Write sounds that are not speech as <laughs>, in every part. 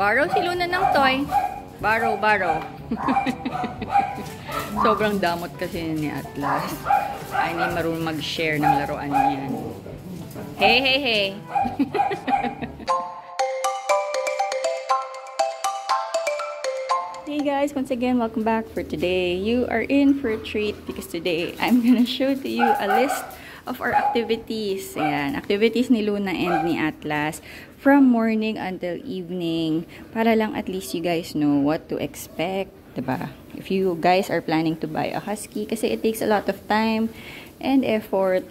Borrow si Luna ng toy. Borrow, borrow. <laughs> Sobrang damot kasi ni Atlas. Ay, hindi marunong mag-share ng laruan niyan. Hey, hey, hey. <laughs> Hey guys, once again, welcome back for today. You are in for a treat because today I'm gonna show to you a list of our activities. Ayan, activities ni Luna and ni Atlas from morning until evening para lang at least you guys know what to expect, 'di ba? If you guys are planning to buy a husky kasi it takes a lot of time and effort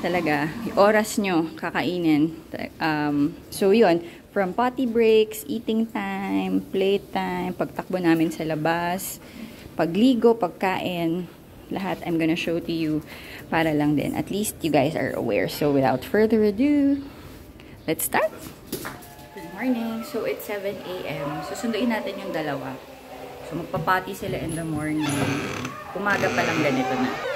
talaga, oras nyo kakainin. Um, so, yun, From potty breaks, eating time, playtime, pagtakbo namin sa labas, pagligo, pagkain, lahat I'm gonna show to you para lang din. At least you guys are aware. So without further ado, let's start! Good morning! So it's 7 a.m. Susunduin natin yung dalawa. So magpapati sila in the morning. Umaga pa lang ganito na.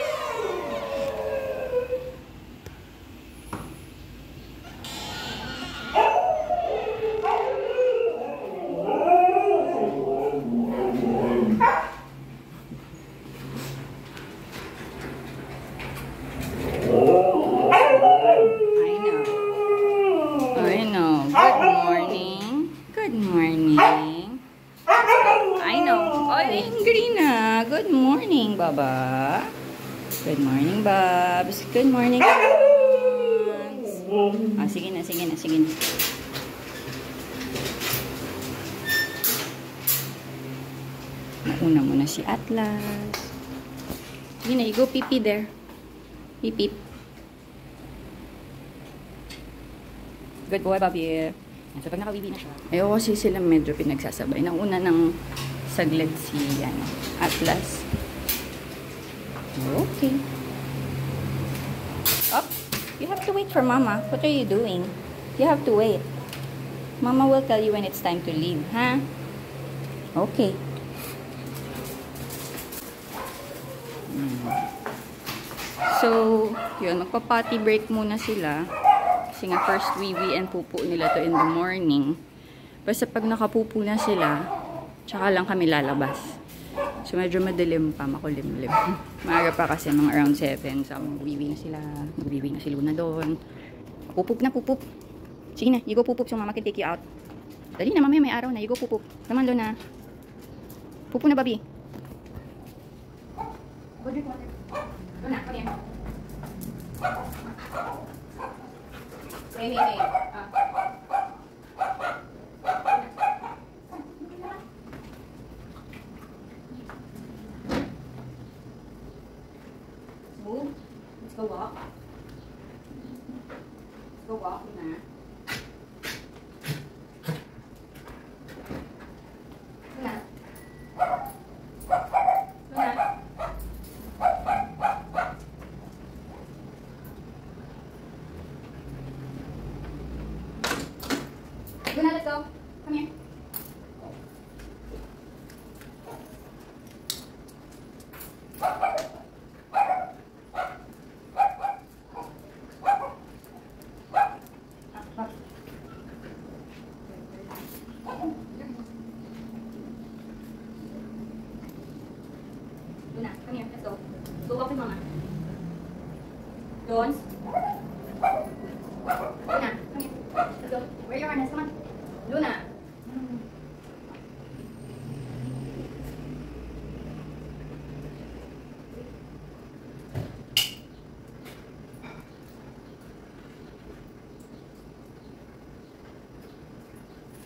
Good morning, Babs. Good morning. Ah, sige na, sige na, sige na. Nauna muna si Atlas. Sige na, you go pee-pee there. Pee-pee. Good boy, Bobby. So, pag nakabibi na siya. Ayoko kasi sila medyo pinagsasabay. Nauna ng saglit si ano, Atlas. Okay. Up. Oh, you have to wait for Mama. What are you doing? You have to wait. Mama will tell you when it's time to leave, huh? Okay. So, yun, magpa-potty break muna sila. Kasi nga first wiwi and pupo nila to in the morning. Basta pag nakapupo na sila, tsaka lang kami lalabas. So, medyo madilim pa, makulimlim. Maaga pa kasi mga around 7. So, magwiwi na sila. Magwiwi na si Luna doon. Pupup na, pupup. Sige na, you go pupup so mama can take you out. Dali na, mamaya may araw na. You go pupup. Naman, Luna. Pupo na, babi. Luna, come here. Hey, hey, hey. Go walk. Go walk na. Luna. Luna. Luna, let's go. Come here. Jones. Luna, come here. Let's go. Wear your harness. Come on. Luna.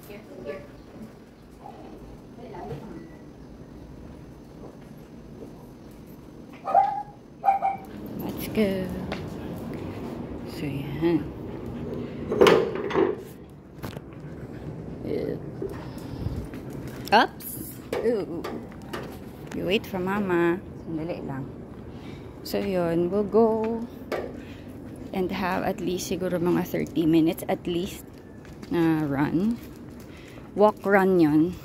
Here, here. Let's go. So, yan. Oops! Ooh. You wait for mama. Sandali lang. So, yun. We'll go and have at least siguro mga 30 minutes at least na run. Walk run yon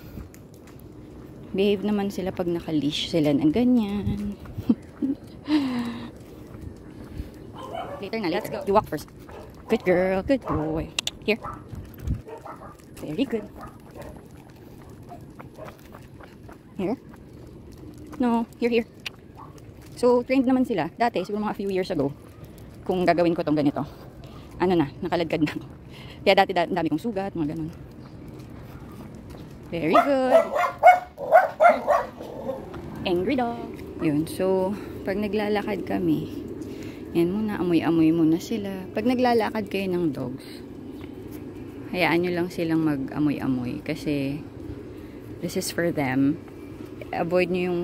Behave naman sila pag nakalish sila ng ganyan. Later na, let's go. You walk first. Good girl, good boy. Here. Very good. Here? No, here, here. So, trained naman sila. Dati, siguro mga few years ago, kung gagawin ko tong ganito. Ano na, nakaladkad na. <laughs> Kaya dati, dati dami kong sugat, mga ganun. Very good. Angry dog. Yun, so, pag naglalakad kami, yan muna, amoy-amoy muna sila. Pag naglalakad kayo ng dogs, hayaan nyo lang silang mag-amoy-amoy kasi this is for them. Avoid nyo yung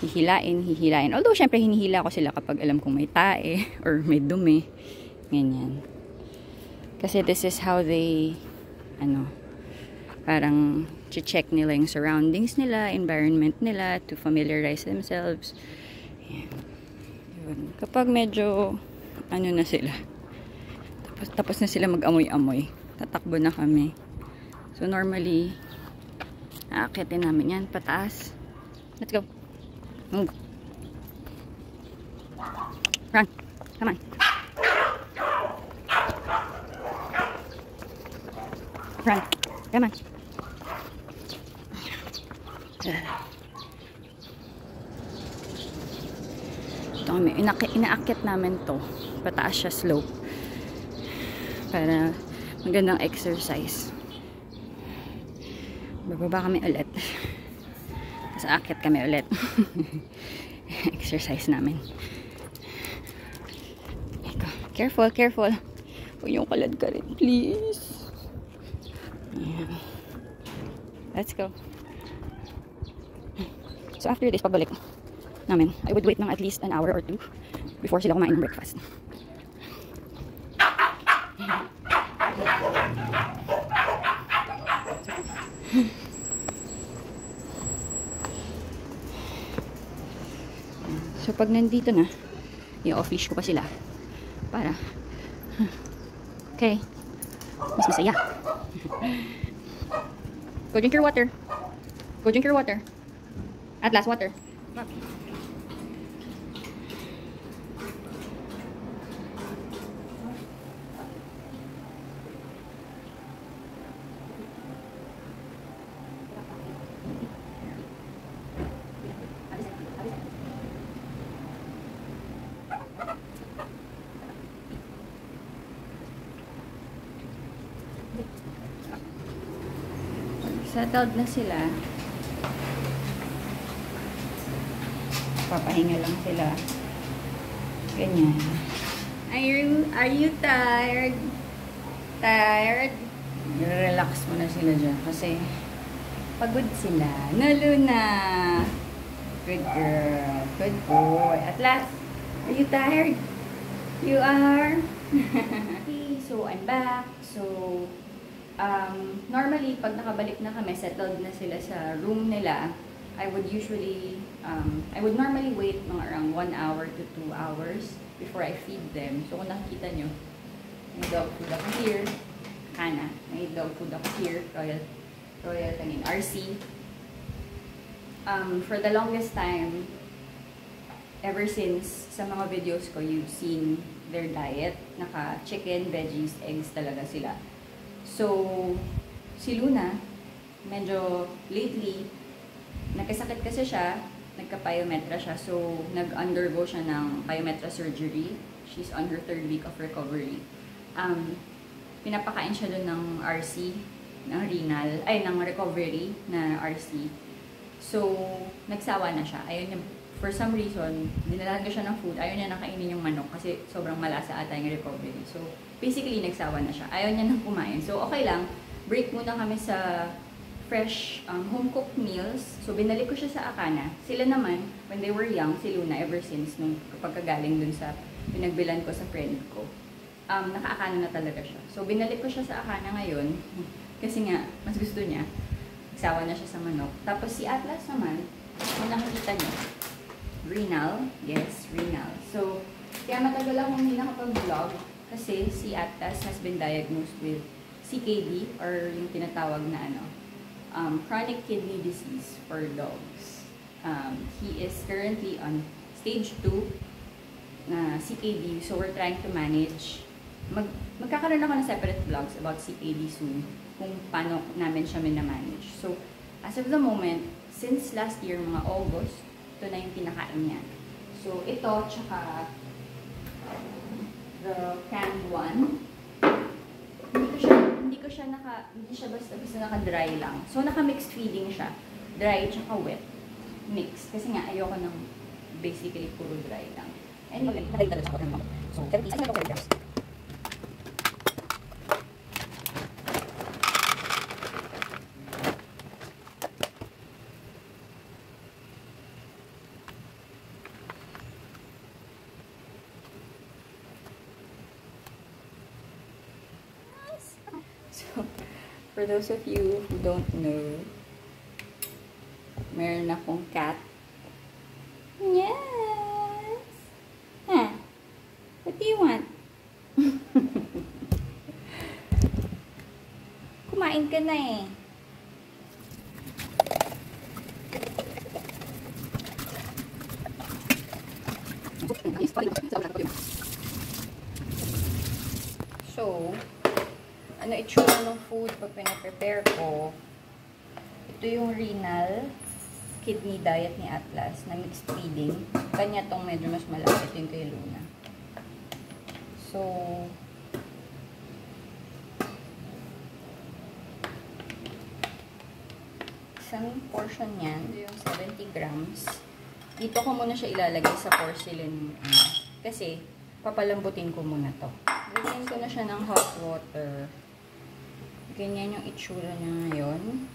hihilain, hihilain. Although, syempre, hinihila ko sila kapag alam kong may tae <laughs> or may dumi. Ganyan. Kasi this is how they, ano, parang check nila yung surroundings nila, environment nila, to familiarize themselves. Ayan. Yun. Kapag medyo, ano na sila, tapos, tapos na sila mag-amoy-amoy, tatakbo na kami. So, normally, aakyatin namin yan, pataas. Let's go. Move. Run. Come on. Run. Come on. Ito kami. Inaki, inaakyat namin to. Pataas siya slope. Para magandang exercise. Bababa kami ulit. Tapos aakyat kami ulit. <laughs> exercise namin. Eko. Careful, careful. Huwag yung kalad ka rin, please. Ayan. Let's go. So after this, pagbalik namin, I would wait ng at least an hour or two before sila kumain ng breakfast. So pag nandito na, i-office ko pa sila para okay, mas masaya. Go drink your water. Go drink your water. Atlas, water. Settled na sila. Papahinga lang sila. Ganyan. Are you, are you tired? Tired? Relax mo na sila dyan kasi pagod sila. No, Luna? Good girl. Good boy. At last, are you tired? You are? <laughs> okay, so I'm back. So, um, normally, pag nakabalik na kami, settled na sila sa room nila, I would usually, um, I would normally wait mga around 1 hour to 2 hours before I feed them. So, kung nakikita nyo, may dog food ako here, Hana, may dog food ako here, Royal, Royal Canin, RC. Um, for the longest time, ever since sa mga videos ko, you've seen their diet. Naka chicken, veggies, eggs talaga sila. So, si Luna, medyo lately, nagkasakit kasi siya, nagka-pyometra siya, so nag-undergo siya ng pyometra surgery. She's on her third week of recovery. Um, pinapakain siya doon ng RC, ng renal, ay, ng recovery na RC. So, nagsawa na siya. Ayaw niya, for some reason, dinalahan ko siya ng food, ayaw niya nakainin yung manok kasi sobrang malasa ata yung recovery. So, basically, nagsawa na siya. Ayaw niya nang kumain. So, okay lang. Break muna kami sa fresh um, home-cooked meals. So, binalik ko siya sa Akana. Sila naman, when they were young, si Luna, ever since, nung kapag kagaling dun sa pinagbilan ko sa friend ko, um, naka-Akana na talaga siya. So, binalik ko siya sa Akana ngayon, kasi nga, mas gusto niya. Nagsawa na siya sa manok. Tapos si Atlas naman, kung nakikita niyo, renal. Yes, renal. So, kaya matagal akong hindi nakapag-vlog kasi si Atlas has been diagnosed with CKD or yung tinatawag na ano, um, chronic kidney disease for dogs. Um, he is currently on stage 2 na CKD. So, we're trying to manage. Mag, magkakaroon ako ng separate vlogs about CKD soon kung paano namin siya minamanage. So, As of the moment, since last year, mga August, ito na yung pinakain niya. So, ito, tsaka the canned one. Hindi ko siya, hindi ko siya naka, hindi siya basta basta naka-dry lang. So, naka-mixed feeding siya. Dry tsaka wet. Mix. Kasi nga, ayoko ng basically puro dry lang. Anyway, So, 70, I think ito grams. So, for those of you who don't know, meron akong cat. Yes! Huh? What do you want? <laughs> Kumain ka na eh. So, ano itsura ng food pag pinaprepare ko, ito yung renal kidney diet ni Atlas na mixed feeding. Kanya tong medyo mas malaki. Ito yung kay Luna. So, isang portion niyan, yung 70 grams. Dito ko muna siya ilalagay sa porcelain. ano, kasi, papalambutin ko muna to. Lagyan ko na siya ng hot water. Ganyan yung itsura niya ngayon.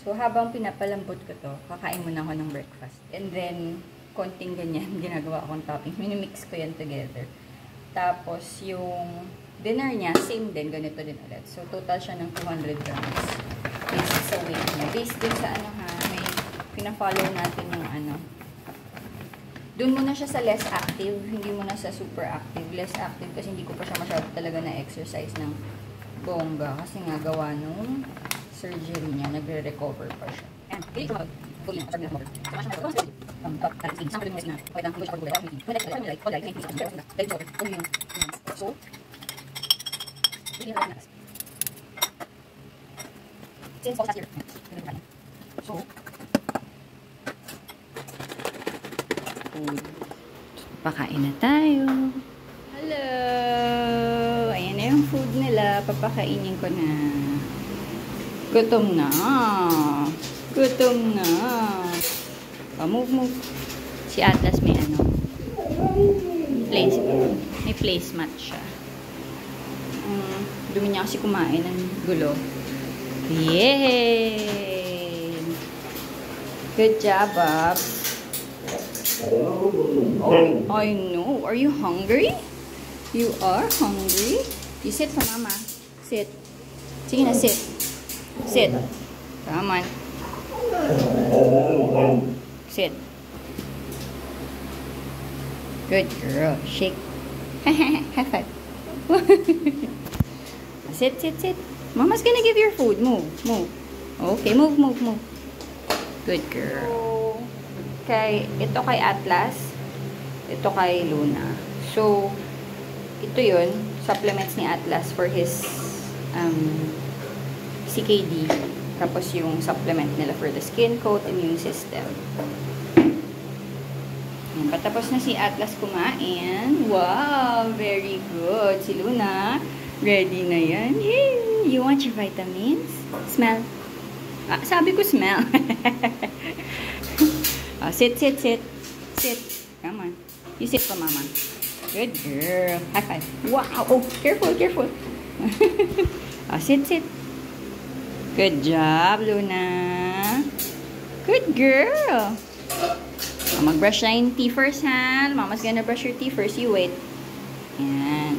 So, habang pinapalambot ko to, kakain muna ako ng breakfast. And then, konting ganyan, <laughs> ginagawa akong toppings. Minimix ko yan together. Tapos, yung dinner niya, same din, ganito din ulit. So, total siya ng 200 grams. Based sa weight niya. Based din sa ano ha, may pina-follow natin yung ano. Doon muna siya sa less active, hindi muna sa super active. Less active kasi hindi ko pa siya masyado talaga na-exercise ng bongga. Kasi nga gawa nung surgery niya, nagre-recover pa siya. And, pili ko sabi ng. So, masya ito. Na sina. Okay, lang, kulo siya pag-gulay. Kung kung kung kung kung kung kung so, pili natin natas. Since last year, so, Pakain na tayo. Hello! Food nila. Papakainin ko na. Gutom na. Gutom na. Oh, move, move. Si Atlas may ano. Place. May placemat siya. Um, dumi niya kasi kumain ng gulo. Yay! Good job, Babs. Oh, I know. Are you hungry? You are hungry? You sit for mama. Sit. Sige na, sit. Sit. Come on. Sit. Good girl. Shake. <laughs> High five. <laughs> sit, sit, sit. Mama's gonna give you your food. Move, move. Okay, move, move, move. Good girl. Kay, ito kay Atlas. Ito kay Luna. So, ito yun. Supplements ni Atlas for his um, CKD. Tapos yung supplement nila for the skin coat, immune system. Yan, patapos na si Atlas kumain. Wow! Very good. Si Luna, ready na yan. Yay! You want your vitamins? Smell. Ah, sabi ko smell. <laughs> Ah, sit, sit, sit. Sit. Come on. You sit for mama. Good girl. High five. Wow. Oh, careful, careful. ah, <laughs> sit, sit. Good job, Luna. Good girl. Oh, mag-brush na yung teeth first, ha? Mama's gonna brush your teeth first. You wait. Yan.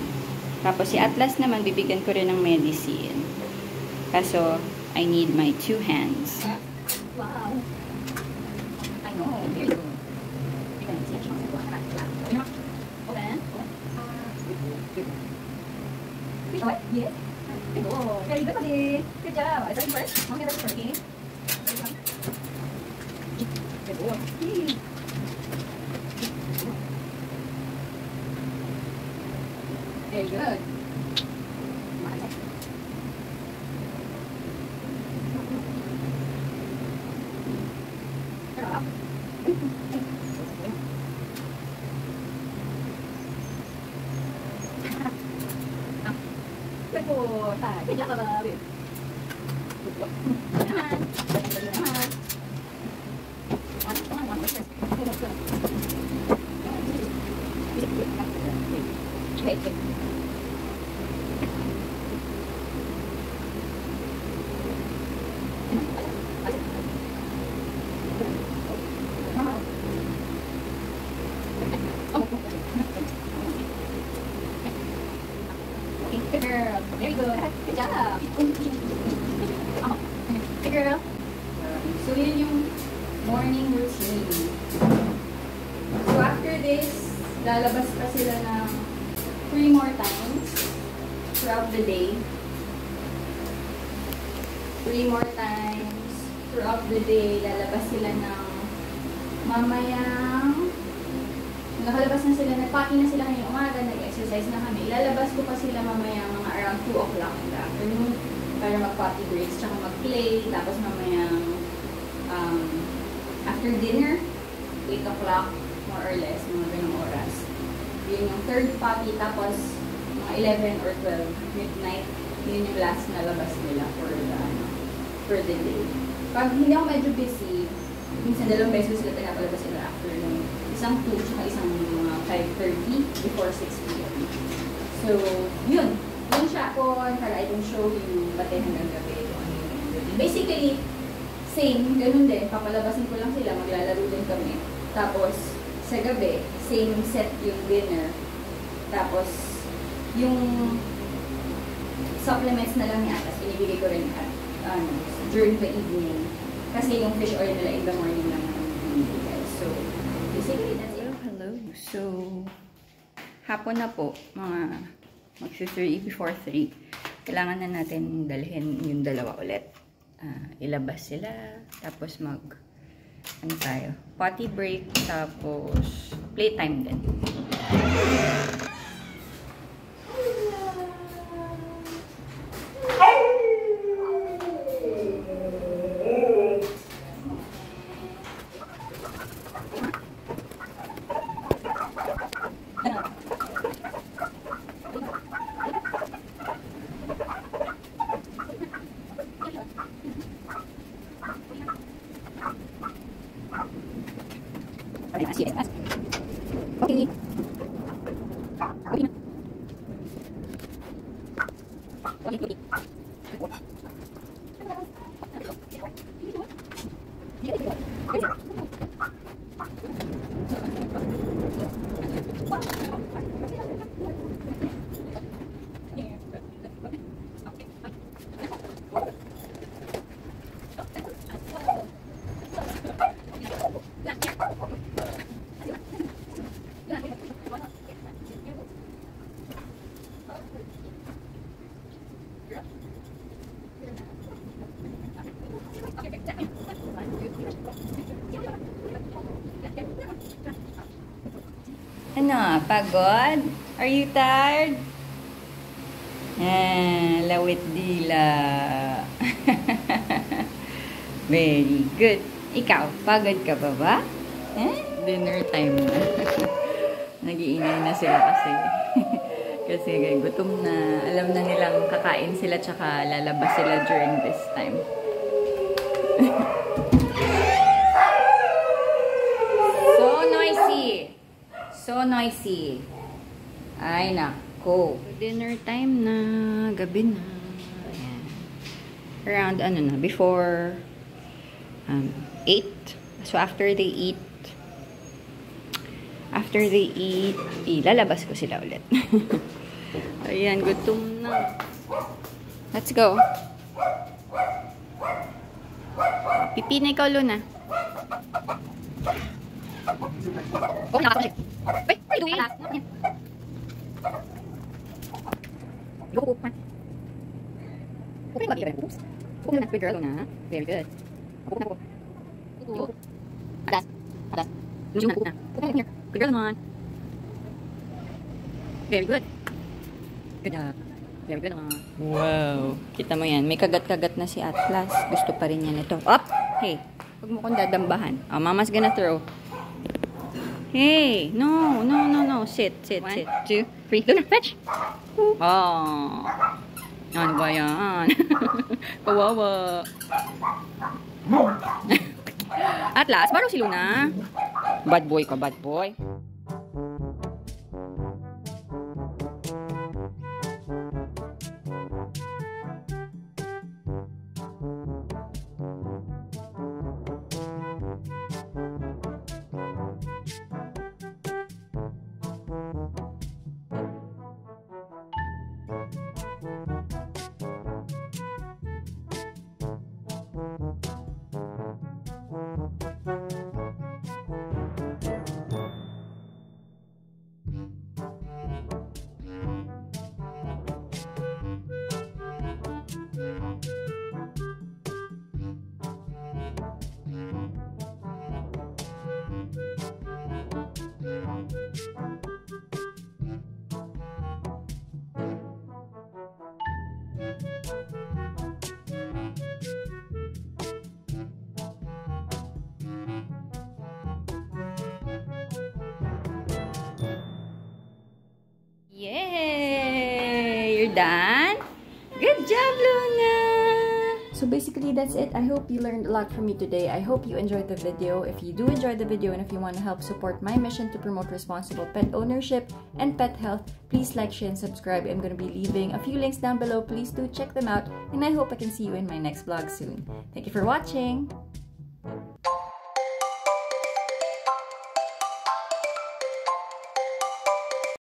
Tapos si Atlas naman, bibigyan ko rin ng medicine. Kaso, I need my two hands. wow. Rồi, dĩa. Oh, very good buddy. Good job. I don't work. Không nghe đâu có gì. Good boy. Very good. Thank you. Bigla ka ba? babe? Naman. Naman. One, one, one, one, Okay, okay. Good girl. Very good. Good job. Oh. Good girl. So, yun yung morning routine. So, after this, lalabas pa sila ng three more times throughout the day. Three more times throughout the day, lalabas sila ng mamayang nakalabas na sila, nagpaki na sila ngayong umaga, nag-exercise na kami. Ilalabas ko pa sila mamaya mga around 2 o'clock in the afternoon para mag-potty breaks, tsaka mag-play. Tapos mamayang um, after dinner, 8 o'clock, more or less, mga ganong oras. Yun yung third potty, tapos mga 11 or 12 midnight, yun yung last na labas nila for the, ano, for the day. Pag hindi ako medyo busy, minsan dalawang beses sila pinapalabas sila after ng isang 2 tsaka isang mga 5.30 before 6 p.m. So, yun. Yun siya ako para I can show you pati hanggang gabi ano yung. Basically, same, ganun din. Papalabasin ko lang sila, maglalaro din kami. Tapos, sa gabi, same set yung dinner. Tapos, yung supplements na lang ni Atas, binibigay ko rin at, ano, during the evening. Kasi yung fish oil nila in the morning lang. So, basically, that's it. Hello, So, hapon na po, mga magsi-3 before 3. Kailangan na natin dalhin yung dalawa ulit. Ah, ilabas sila, tapos mag, ano tayo, potty break, tapos playtime din. 谢谢，好给你。Ano, pagod? Are you tired? Ah, lawit dila. <laughs> Very good. Ikaw, pagod ka ba ba? Eh? Dinner time na. <laughs> Nagiingay na sila kasi. <laughs> kasi gutom na. Alam na nilang kakain sila tsaka lalabas sila during this time. So noisy. Ay, nako. Dinner time na. Gabi na. Ayan. Around, ano na, before um, 8. So, after they eat, after they eat, ilalabas ko sila ulit. <laughs> Ayan, gutom na. Let's go. Pipi na ikaw, Luna. Oh, nakakasya. Wait, what are you doing? Go, go, go. Okay ba, Oops. Okay na, good girl, Luna. Very good. Ako na, ako. Go. Adas. Adas. Lucy na, na. Okay, here. Good girl naman. Very good. Good job. Very good naman. Wow. Kita mo yan. May kagat-kagat na si Atlas. Gusto pa rin niya nito. Up! Hey. Huwag mo kong dadambahan. Oh, mama's gonna throw. Hey, no, no, no, no. Sit, sit, One, sit. two, three. Luna, fetch. Oh. Ano ba yan? <laughs> Kawawa. <laughs> Atlas, baro si Luna. Bad boy ka, bad boy. Done? Good job, Luna! So basically, that's it. I hope you learned a lot from me today. I hope you enjoyed the video. If you do enjoy the video and if you want to help support my mission to promote responsible pet ownership and pet health, please like, share, and subscribe. I'm going to be leaving a few links down below. Please do check them out. And I hope I can see you in my next vlog soon. Thank you for watching!